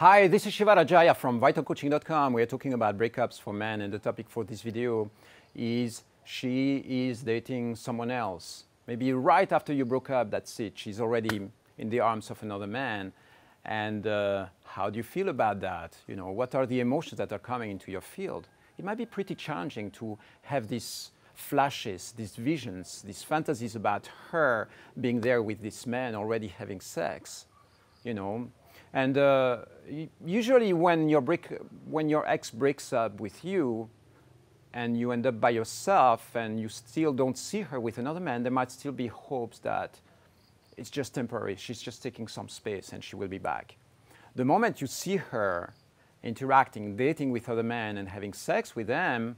Hi, this is Shiva Rajaya from vitalcoaching.com. We are talking about breakups for men, and the topic for this video is she is dating someone else. Maybe right after you broke up, that's it. She's already in the arms of another man. And uh, how do you feel about that? You know, what are the emotions that are coming into your field? It might be pretty challenging to have these flashes, these visions, these fantasies about her being there with this man already having sex. You know, and uh, usually when your, break, when your ex breaks up with you and you end up by yourself and you still don't see her with another man, there might still be hopes that it's just temporary. She's just taking some space and she will be back. The moment you see her interacting, dating with other men and having sex with them,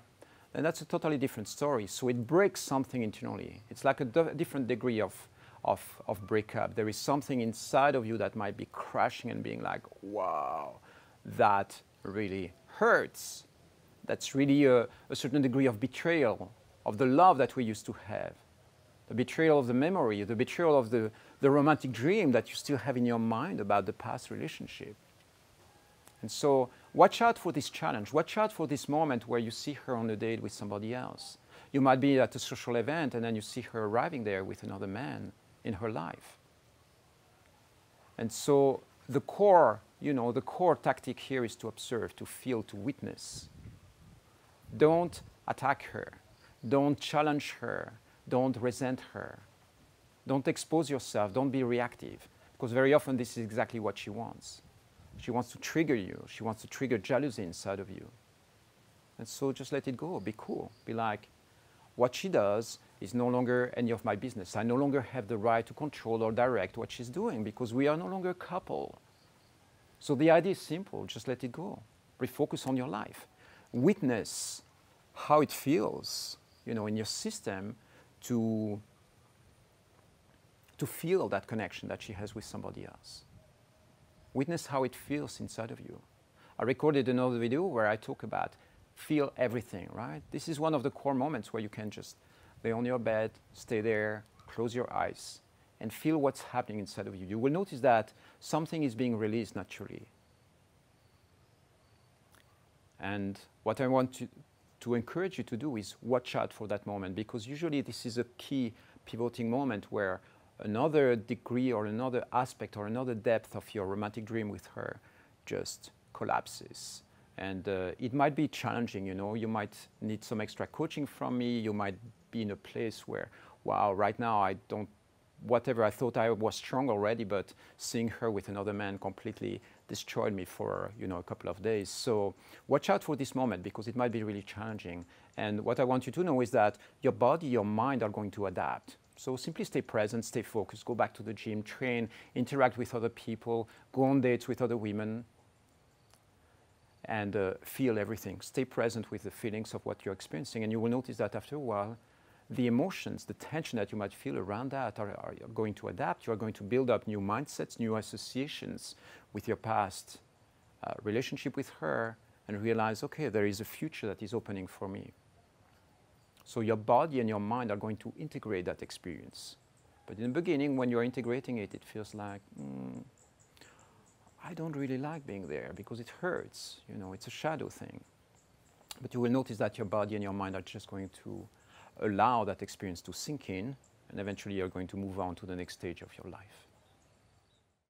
then that's a totally different story. So it breaks something internally. It's like a different degree of of, of breakup. There is something inside of you that might be crashing and being like, wow, that really hurts. That's really a, a certain degree of betrayal of the love that we used to have. The betrayal of the memory, the betrayal of the, the romantic dream that you still have in your mind about the past relationship. And so, watch out for this challenge. Watch out for this moment where you see her on a date with somebody else. You might be at a social event and then you see her arriving there with another man in her life. And so the core, you know, the core tactic here is to observe, to feel, to witness. Don't attack her. Don't challenge her. Don't resent her. Don't expose yourself. Don't be reactive. Because very often this is exactly what she wants. She wants to trigger you. She wants to trigger jealousy inside of you. And so just let it go. Be cool. Be like, what she does is no longer any of my business. I no longer have the right to control or direct what she's doing because we are no longer a couple. So the idea is simple just let it go. Refocus on your life. Witness how it feels, you know, in your system to, to feel that connection that she has with somebody else. Witness how it feels inside of you. I recorded another video where I talk about feel everything, right? This is one of the core moments where you can just lay on your bed, stay there, close your eyes, and feel what's happening inside of you. You will notice that something is being released naturally. And what I want to, to encourage you to do is watch out for that moment because usually this is a key pivoting moment where another degree or another aspect or another depth of your romantic dream with her just collapses. And uh, it might be challenging, you know, you might need some extra coaching from me, you might be in a place where, wow, right now I don't, whatever I thought I was strong already, but seeing her with another man completely destroyed me for, you know, a couple of days. So watch out for this moment because it might be really challenging. And what I want you to know is that your body, your mind are going to adapt. So simply stay present, stay focused, go back to the gym, train, interact with other people, go on dates with other women, and uh, feel everything. Stay present with the feelings of what you're experiencing, and you will notice that after a while, the emotions, the tension that you might feel around that are, are going to adapt. You are going to build up new mindsets, new associations with your past uh, relationship with her, and realize, okay, there is a future that is opening for me. So your body and your mind are going to integrate that experience. But in the beginning, when you're integrating it, it feels like, mm, I don't really like being there because it hurts. You know, it's a shadow thing. But you will notice that your body and your mind are just going to allow that experience to sink in, and eventually you're going to move on to the next stage of your life.